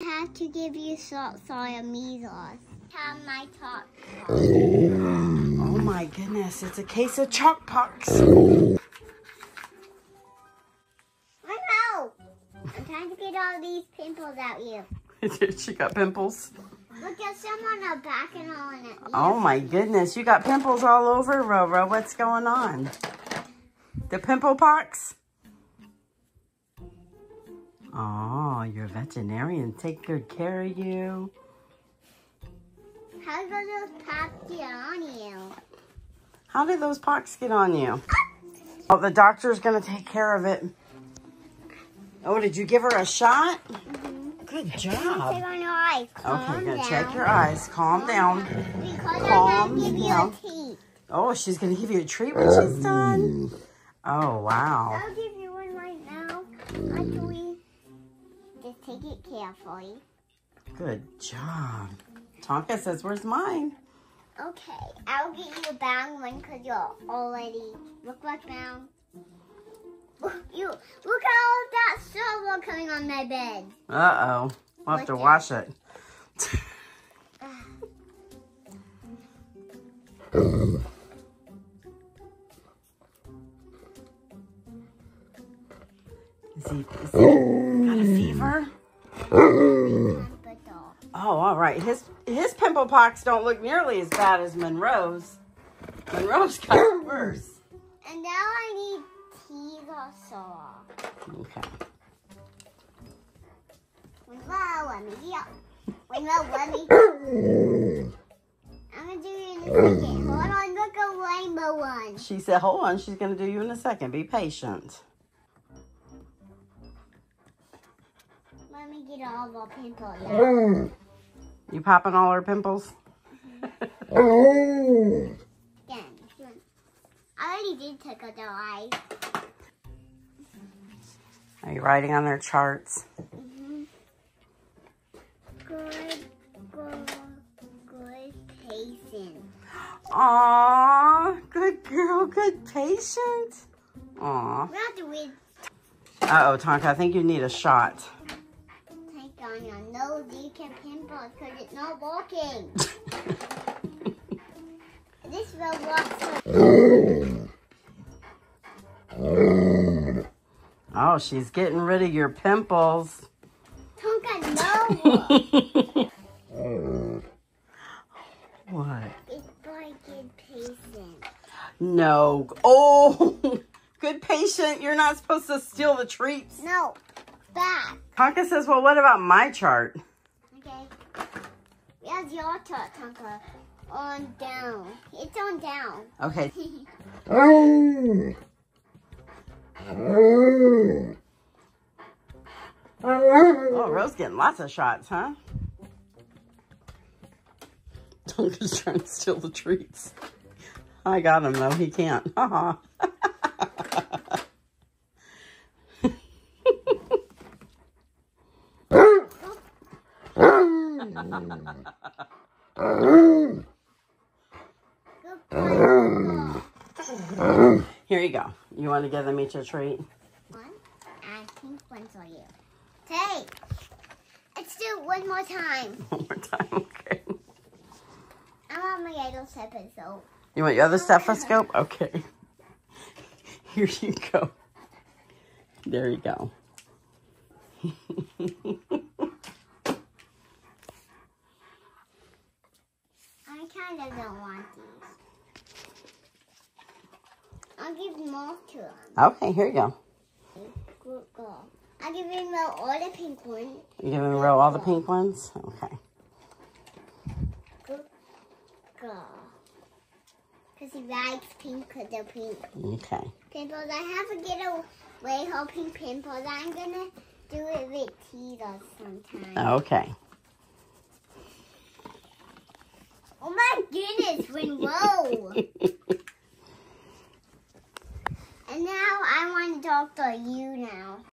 I have to give you salt soy measles. Have my top. Oh my goodness, it's a case of chalk pox. I know. I'm trying to get all these pimples out you. she got pimples. Look at some on the back and all in it. Oh my goodness, you got pimples all over, Roro. What's going on? The pimple pox? Oh, you're a veterinarian. Take good care of you. How do those pads get on you? How did those pox get on you? Oh, the doctor's going to take care of it. Oh, did you give her a shot? Mm-hmm. Good Take job. on your eyes. Okay, Calm gonna down. check your eyes. Calm down. Because Calm I'm gonna give you down. a treat. Oh, she's going to give you a treat when she's done. Mm. Oh, wow. I'll give you one right now. Actually, just take it carefully. Good job. Tonka says, where's mine? Okay, I'll get you a brown one because you're already look like brown. Look, You look at all that silver coming on my bed. Uh-oh. We'll have to wash it. Is ah. Oh, all right. His his pimple pox don't look nearly as bad as Monroe's. Monroe's got worse. And now I need teeth also. Okay. Well, let me get Well, let me. I'm gonna do it in a second. Hold on, look a rainbow one. She said, hold on, she's going to do you in a second. Be patient. Let me get all the pimples out. You popping all her pimples? Again. I already did take out the eye. Are you writing on their charts? Mm-hmm. Good, good, good patient. Aw, good girl, good patient. Aw. We have to read Uh-oh, Tonka, I think you need a shot. Take on your nose. You can pimples because it's not working. This will work Oh, she's getting rid of your pimples. Tonka, no. What? it's by good patient. No. Oh, good patient. You're not supposed to steal the treats. No, back. Tonka says, well, what about my chart? Okay. Where's your chart, Tonka? On down. It's on down. Okay. Oh, Ro's getting lots of shots, huh? Tonka's trying to steal the treats. I got him, though. He can't. Haha. Good Here you go. You want to give them each a treat? One and pink ones for you. Take. Let's do it one more time. One more time, okay. I want my idol stethoscope. You want your other oh. stethoscope? Okay. Here you go. There you go. I kind of don't want these. I'll give more to them. Okay, here you go. Good girl. I'll give him all the pink ones. You giving Ro all the pink ones? Okay. Good girl. Because he likes pink because they're pink. Okay. Pimples. I have to get away her pink pimples. I'm going to do it with Tita sometime. Okay. Oh my goodness, Monroe. want to talk to you now.